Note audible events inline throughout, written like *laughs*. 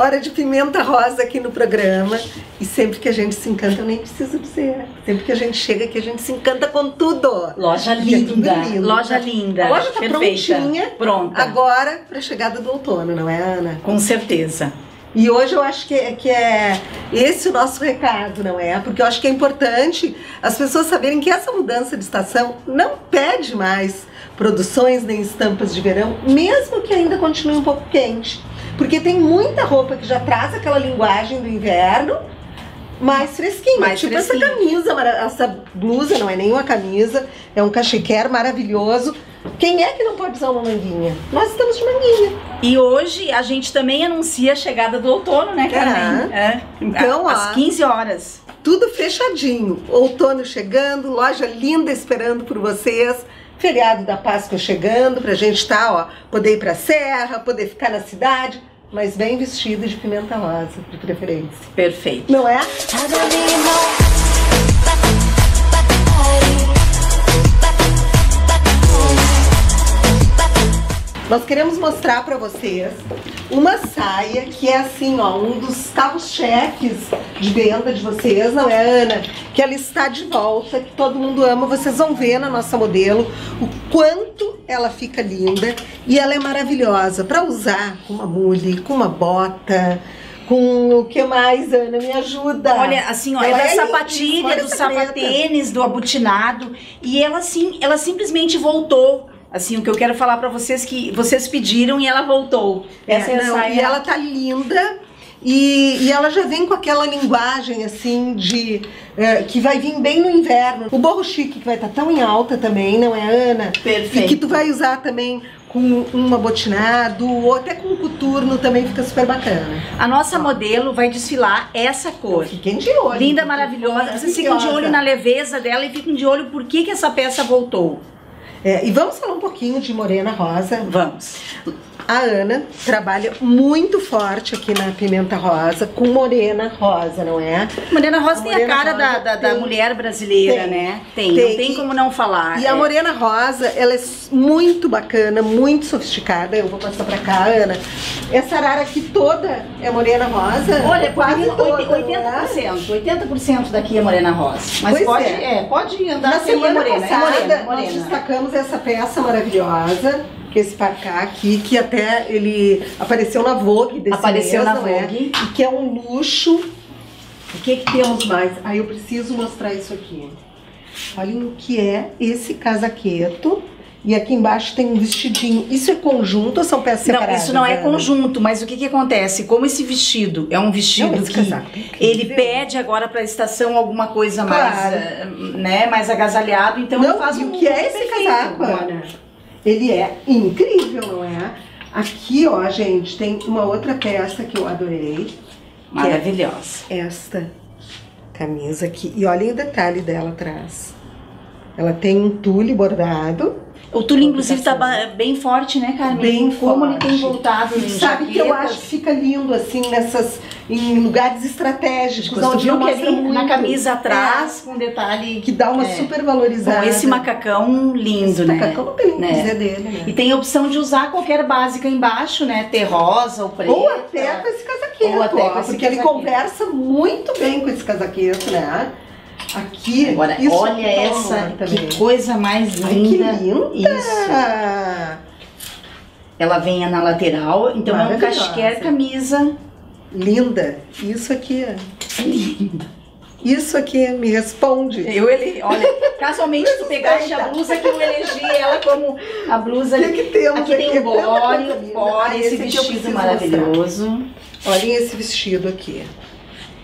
Hora de pimenta rosa aqui no programa. E sempre que a gente se encanta, eu nem preciso dizer. Sempre que a gente chega aqui, a gente se encanta com tudo. Loja é linda. lindo. Loja linda. A loja tá Perfeita. prontinha. Pronta. Agora, pra chegada do outono, não é, Ana? Com certeza. E hoje eu acho que é, que é esse o nosso recado, não é? Porque eu acho que é importante as pessoas saberem que essa mudança de estação não pede mais produções nem estampas de verão, mesmo que ainda continue um pouco quente. Porque tem muita roupa que já traz aquela linguagem do inverno mais fresquinha. Mais tipo fresquinha. essa camisa, essa blusa, não é nenhuma camisa, é um cachiquer maravilhoso. Quem é que não pode usar uma manguinha? Nós estamos de manguinha. E hoje a gente também anuncia a chegada do outono, né, Carmen? É. Então, às ó. 15 horas. Tudo fechadinho. Outono chegando, loja linda esperando por vocês. Feriado da Páscoa chegando pra gente tá, ó, poder ir pra serra, poder ficar na cidade, mas bem vestido de pimenta rosa, de preferência. Perfeito. Não é? Nós queremos mostrar pra vocês uma saia que é assim, ó, um dos carros-cheques de venda de vocês, não é, Ana? Que ela está de volta, que todo mundo ama. Vocês vão ver na nossa modelo o quanto ela fica linda e ela é maravilhosa para usar com uma mule, com uma bota, com o que mais, Ana? Me ajuda. Olha, assim, ó, Ela é da lindíssima, sapatilha, do sapatênis, do abutinado. E ela, assim, ela simplesmente voltou. Assim, o que eu quero falar pra vocês que vocês pediram e ela voltou. Essa é, a não, saia. E ela tá linda. E, e ela já vem com aquela linguagem assim de eh, que vai vir bem no inverno. O borro chique que vai estar tão em alta também, não é, Ana? Perfeito. E que tu vai usar também com um abotinado ou até com um coturno também fica super bacana. A nossa modelo vai desfilar essa cor. Fiquem de olho. Linda, maravilhosa. Vocês ficam de olho na leveza dela e ficam de olho por que, que essa peça voltou. É, e vamos falar um pouquinho de Morena Rosa. Vamos. A Ana trabalha muito forte aqui na Pimenta Rosa com Morena Rosa, não é? Morena Rosa A tem a Morena cara da, Rosa da, da tem- mulher brasileira, tem, né? Tem, tem. não tem como não falar. E a É. Morena Rosa, ela é muito bacana, muito sofisticada. Eu vou passar pra cá, Ana. Essa arara aqui toda é Morena Rosa? Olha, quase quase toda, não é? 80%. 80% daqui é morena rosa. Mas Pois pode, é. é. pode andar Na sem semana morena. passada, é morena, é nós morena. Destacamos essa peça maravilhosa, que é esse parcá aqui, que até ele apareceu na Vogue desse Apareceu mês, na não é? Vogue. E que é um luxo. O que que temos mais? Aí eu preciso mostrar isso aqui. Olhem o que é esse casaqueto. E aqui embaixo tem um vestidinho. Isso é conjunto ou são peças Não, separadas? isso não é conjunto, mas o que que acontece? Como esse vestido é um vestido Não, que casaco é ele pede agora para a estação alguma coisa Claro. mais, eh, né, mais agasalhado, então Não, faz e um o que é esse casaco. Ana? Ele é incrível, não é? Aqui, ó, gente, tem uma outra peça que eu adorei. Maravilhosa. Esta camisa aqui. E olhem o detalhe dela atrás. Ela tem um tule bordado. O tule, inclusive, tá bem forte, né, Carmen? Bem Como ele tem forte. voltado E sabe que eu acho que fica lindo, assim, nessas... Em lugares estratégicos. Onde não que na camisa atrás, com detalhe... É, que dá uma é. super valorizada. Com esse macacão lindo, Esse né? macacão não tem o que Né? dizer dele, né? E tem a opção de usar qualquer básica embaixo, né? Ter rosa ou preto. Ou até com esse casaqueto, Ou até ó, com esse porque ele conversa muito bem com esse casaqueto, né? Aqui, Agora, olha aqui essa, também. que coisa mais Ai, linda. que linda! Isso. Ela vem na lateral, então é um casquer camisa. Linda! Isso aqui, ó. Isso aqui me responde. Eu ele, olha, casualmente tu pegaste a blusa que eu elegi ela como a blusa. O que, que temos Aqui tem um body, body, Ah, esse aqui eu vestido maravilhoso. mostrar. Olhem esse vestido aqui.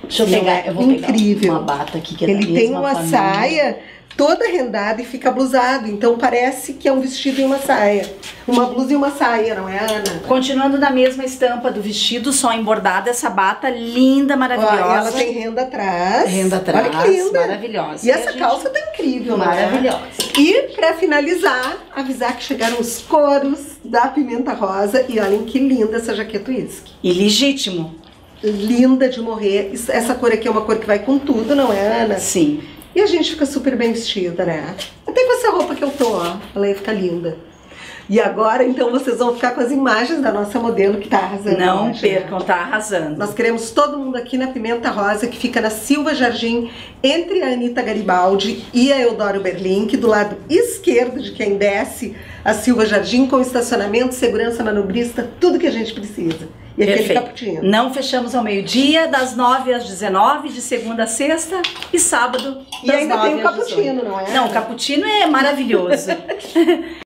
Deixa eu pegar, eu vou incrível. pegar uma bata aqui que é Ele tem uma família. saia toda rendada e fica blusado. Então parece que é um vestido e uma saia. Uma blusa e uma saia, não é, Ana? Continuando na mesma estampa do vestido, só embordada, essa bata linda, Ó, maravilhosa. e ela tem renda atrás. renda atrás, Olha que linda. maravilhosa. E essa a gente- calça tá incrível, é? maravilhosa. E pra finalizar, avisar que chegaram os coros da Pimenta Rosa. E olhem que linda essa jaqueta whisky. E legítimo. Linda de morrer. Essa cor aqui é uma cor que vai com tudo, não é, Ana? Sim. E a gente fica super bem vestida, né? Até com essa roupa que eu tô, ó. Ela ia ficar linda. E agora, então, vocês vão ficar com as imagens da nossa modelo que tá arrasando. Não hoje, né? percam, tá arrasando. Nós queremos todo mundo aqui na Pimenta Rosa, que fica na Silva Jardim, entre a Anitta Garibaldi e a Eudório Berlink, do lado esquerdo de quem desce a Silva Jardim, com estacionamento, segurança manobrista, tudo que a gente precisa. E aquele Perfeito. cappuccino. Não fechamos ao meio-dia, das 9 às 19, de segunda a sexta, e sábado. E ainda 9 tem o às 18. cappuccino, não é? Não, o cappuccino é maravilhoso. *laughs*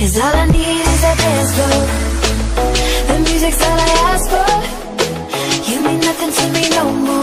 Cause all I need is a dance floor. The music's all I ask for. You mean nothing to me no more.